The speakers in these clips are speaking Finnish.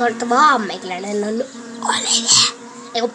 Mahtavaa meikäläinen on Olivia. Ei kun,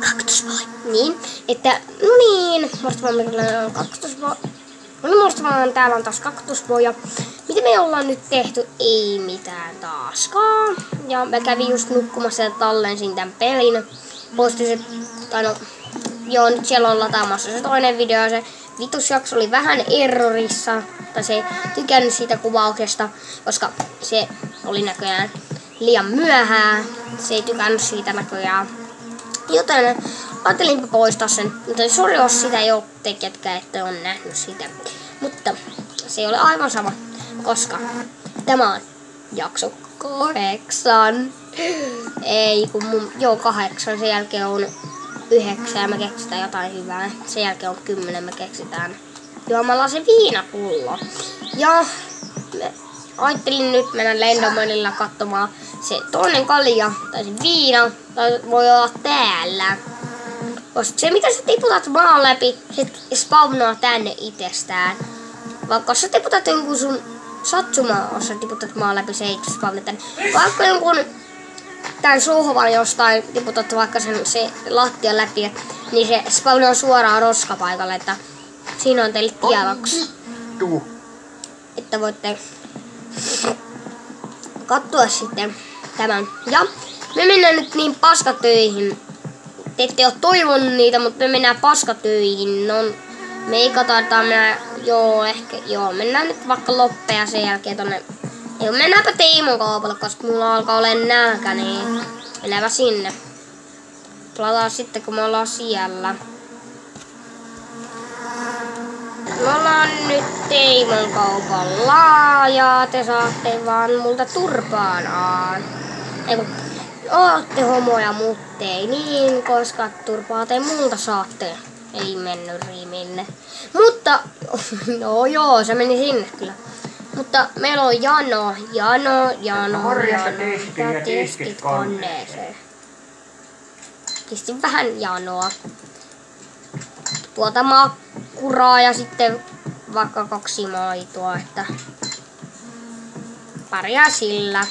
kaktusvoi? Niin, että, no niin, mahtavaa meikäläinen on kaktusvoi. No niin, mahtavaa, täällä on taas kaktusvoi ja mitä me ollaan nyt tehty? Ei mitään taaskaan. Ja mä kävin just nukkumassa ja tallensin tämän pelin. Postin se, tai no, joo, nyt siellä on lataamassa se toinen video. Se vitusjakso oli vähän errorissa, tai se ei tykännyt siitä kuvauksesta, koska se oli näköjään liian myöhään. Se ei tykännyt siitä näköjään. Joten ajattelinpä poistaa sen. Mutta sori, jos sitä ei ole tekijätkään, että on nähnyt sitä. Mutta se ei ole aivan sama, koska tämä on jakso kahdeksan. Ei, kun mun, joo kahdeksan, sen jälkeen on yhdeksän ja me keksitään jotain hyvää. Sen jälkeen on kymmenen, me keksitään juomalla se viinapullo. Ja me ajattelin nyt mennä lendomonilla katsomaan se toinen kalja tai se viina tai voi olla täällä. Koska se mitä sä tiputat maan läpi, se spawnaa tänne itsestään. Vaikka sä tiputat jonkun sun satsumaa, jos sä tiputat maan läpi, se ei spawna tänne. Vaikka jonkun tämän sohvan jostain tiputat vaikka sen se lattia läpi, niin se spawnaa suoraan roskapaikalle, että siinä on teille tiedoksi. Että voitte katsoa sitten tämän. Ja me mennään nyt niin paskatöihin. Te ette ole toivonut niitä, mutta me mennään paskatöihin. No, me ei katsotaan mennä, joo ehkä, joo, mennään nyt vaikka loppea sen jälkeen tonne. Joo, mennäänpä Teimon kaupalle, koska mulla alkaa olla nälkä, niin mennäänpä sinne. Palataan sitten, kun me ollaan siellä. Me ollaan nyt Teimon kaupalla ja te saatte vaan multa turpaanaan. Eiku, ootte homoja, mutta ei niin, koska turpaa te multa saatte. Ei mennyt riimille. Mutta, no joo, se meni sinne kyllä. Mutta meillä on jano, jano, jano, jano. tiski Ja tiskit koneeseen. Pistin vähän janoa. Tuota makkuraa ja sitten vaikka kaksi maitoa, että paria sillä.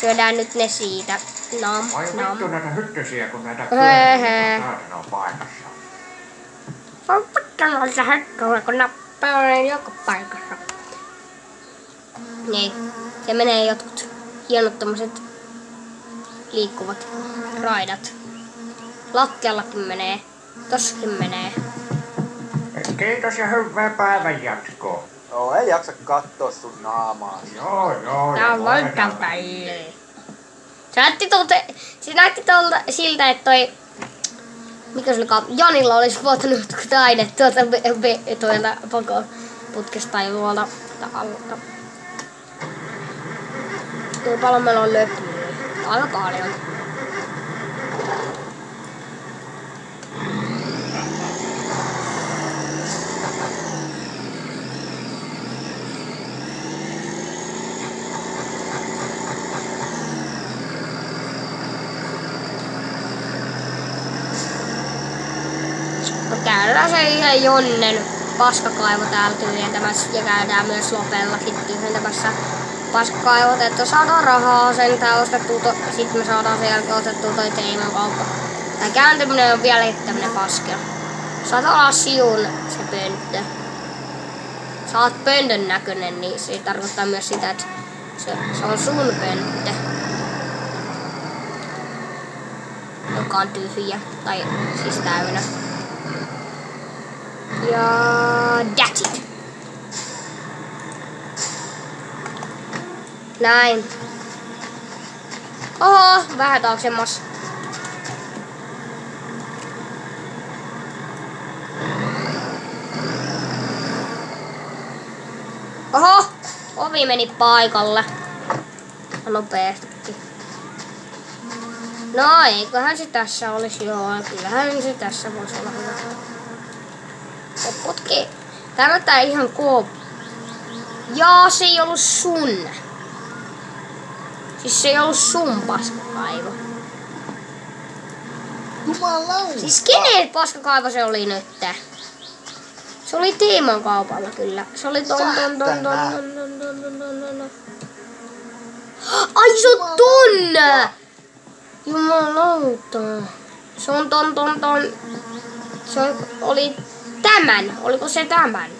Syödään nyt ne siitä. Nam, Ai nam. vittu näitä hyttysiä, kun näitä Hehe. saatana on paikassa. On pakkanolta hetkoa, kun nappaa on joka paikassa. Niin, se menee jotkut hienot tommoset liikkuvat raidat. Lattiallakin menee, tossakin menee. Kiitos ja hyvää päivän jatkoa. Joo, ei jaksa katsoa sun naamaa. Joo, joo. Tää on. Se näytti tuolta, se näytti tuolta siltä, että toi, mikä se olikaan, Janilla olisi vuotanut aineet tuolta, be, tuolta pakon putkesta tai tuolta alta. Kuinka paljon meillä on löpyä? Aika paljon. No käydään se yhden Jonnen paskakaivo täällä tyhjentämässä ja käydään myös Lopellakin tyhjentämässä paskakaivot, että saadaan rahaa sen tää ostettua, to, sit me saadaan sen jälkeen ostettua toi Teimon kauppa. Tää kääntyminen on vielä tämmönen paskea. Saat olla siun se pönttö. Oot pöntön näköinen, niin se tarkoittaa myös sitä, että se, se on sun pönttö. Joka on tyhjä, tai siis täynnä. Ja that's it. Näin. Oho, vähän taaksemmas. Oho, ovi meni paikalle. Nopeastikin. No eiköhän se tässä olisi joo, kyllähän se tässä voisi olla hyvä. Se putki. Tää näyttää ihan koop. Jaa, se ei ollut sun. Siis se ei ollut sun paskakaivo. Jumalauta! Siis kenen paskakaivo se oli nyt? Se oli Teeman kaupalla kyllä. Se oli ton ton ton ton ton ton ton ton ton ton ton. Ai se on tonne! Jumalauta. Se on ton ton ton. Se oli tämän. Oliko se tämän?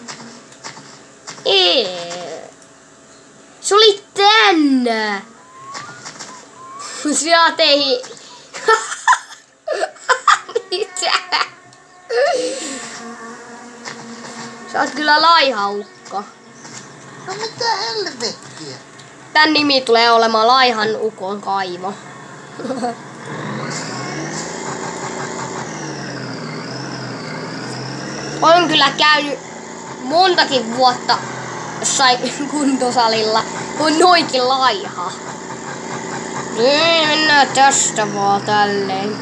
Ei. Se oli tänne. Tei. Mitä? Sä oot kyllä laihaukko. No mitä helvettiä? Tän nimi tulee olemaan laihan ukon kaivo. Olen kyllä käynyt montakin vuotta jossain kuntosalilla. On noinkin laiha. Niin, mennään tästä vaan tälleen.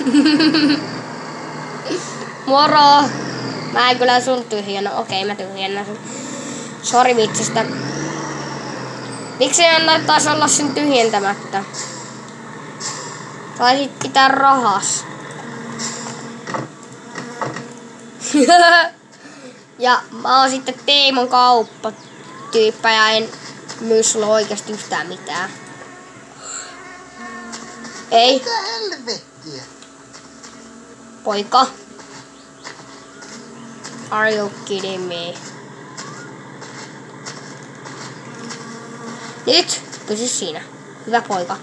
Moro! Mä en kyllä sun tyhjennä. Okei, mä tyhjennän sun. Sori vitsistä. Miksi en taisi olla sen tyhjentämättä? Saisit pitää rahas. ja mä oon sitten Teemon kauppatyyppä ja en myy sulle oikeasti yhtään mitään. Ei, Mitä helvettiä? poika. Are you kidding me? Nyt, pysy siinä. Hyvä poika.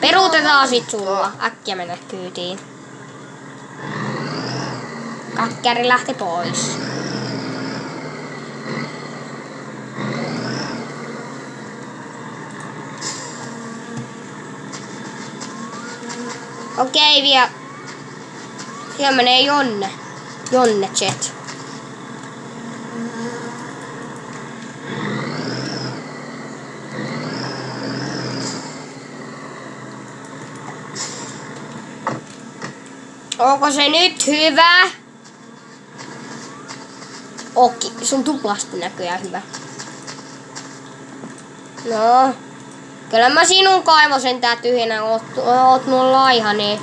Peruutetaan sit sulla. Äkkiä mennä kyytiin. Kakkäri lähti pois. Okei, vielä. Siellä menee Jonne. Jonne Jet. Onko se nyt hyvä? Okei, sun tuplasti näköjään hyvä. No, kyllä mä sinun kaivosen tää tyhjänä, oot, oot nuo laiha, niin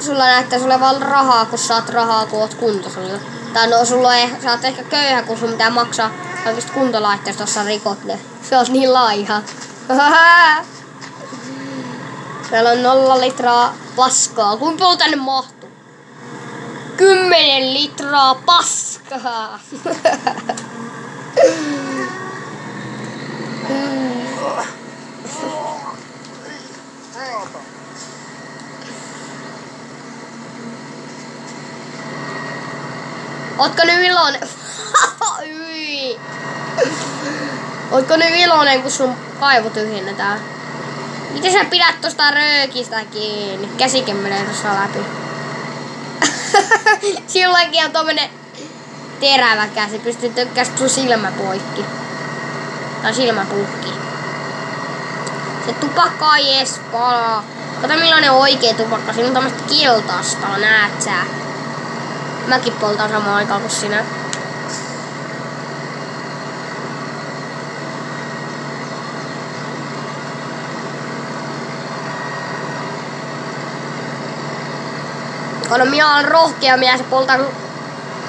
sulla näyttäisi olevan rahaa, kun saat rahaa, kun oot kuntosalilla. Tai no, sulla ei, sä oot ehkä köyhä, kun sun pitää maksaa kaikista kuntolaitteista, jos sä rikot ne. Se on niin laiha. Täällä on nolla litraa paskaa. Kuinka paljon tänne mahtuu? Kymmenen litraa paskaa. Ootko nyt iloinen? Ootko nyt iloinen, kun sun kaivo tyhjennetään? Miten sä pidät tosta röökistä kiinni? Käsikin menee tosta läpi. Silloinkin on tommonen terävä käsi. Pystyy tökkästä sun silmä poikki. Tai silmä puhki. Se tupakka ei ees palaa. Kato millainen oikee tupakka. Siinä on tämmöstä kiltasta, näet sä. Mäkin poltan samaan aikaan kuin sinä. Kato, minä olen rohkea mies ja poltan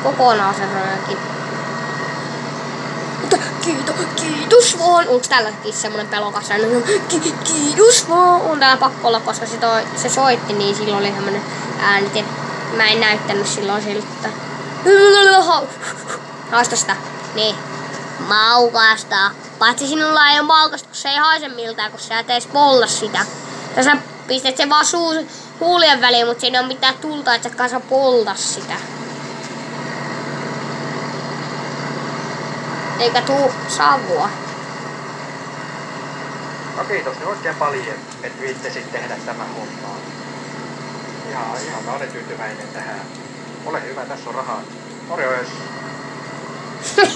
kokonaan sen. Mutta kiitos, kiitos vaan. Onks tälläkin semmonen pelokas ääni? Ki, kiitos vaan. On täällä pakko olla, koska se, toi, se soitti, niin silloin oli semmonen ääni. Et mä en näyttänyt silloin siltä. Haista sitä. Niin. Maukasta. Paitsi sinulla ei ole maukasta, kun se ei haise miltään, kun sä et edes polla sitä. Tässä pistät sen vaan suu, huulien väliin, mutta siinä ei ole mitään tulta, että kanssa polta sitä. Eikä tuu savua. No kiitos nyt oikein paljon, että viittesit tehdä tämän hommaa. Ihan, ihan mä olen tyytyväinen tähän. Ole hyvä, tässä on rahaa. Morjes. Uh,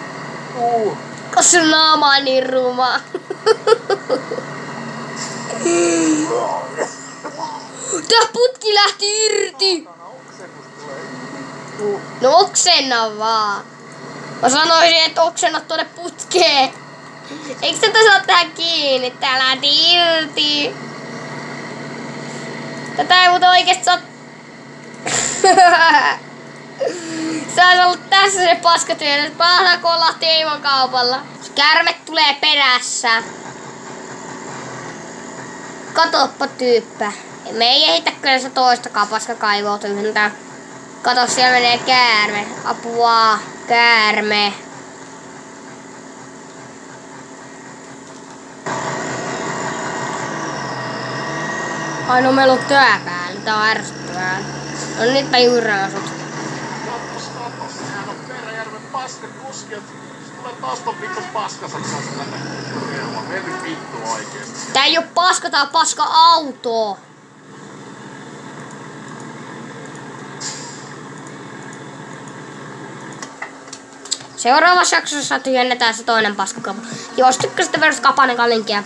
aku keselamatan di rumah Taput kilahti irti. No oksena vaan. Mä sanoisin, että oksena tuonne putkeen. Eikö tätä saa tähän kiinni? Täällä on irti. Tätä ei muuta oikeesti saa... Se olisi ollut tässä se paskatyö, että paha kolahti Eivon kaupalla. Kärme tulee perässä. Katoppa tyyppä. Me ei ehitä kyllä se toistakaan tyhjentää. Kato, siellä menee käärme. Apua, käärme. Ai no meillä on tää päällä, tää on ärsyttävää. No nytpä juuri sut. Paskakuski, et tulee taas ton vittu paskasen kanssa tänne. Mene vittu oikeesti. Tää ei oo paska, tää on paska auto. Seuraavassa jaksossa tyhjennetään se toinen paskakaupa. Jos tykkäsitte verran kapanen linkiä.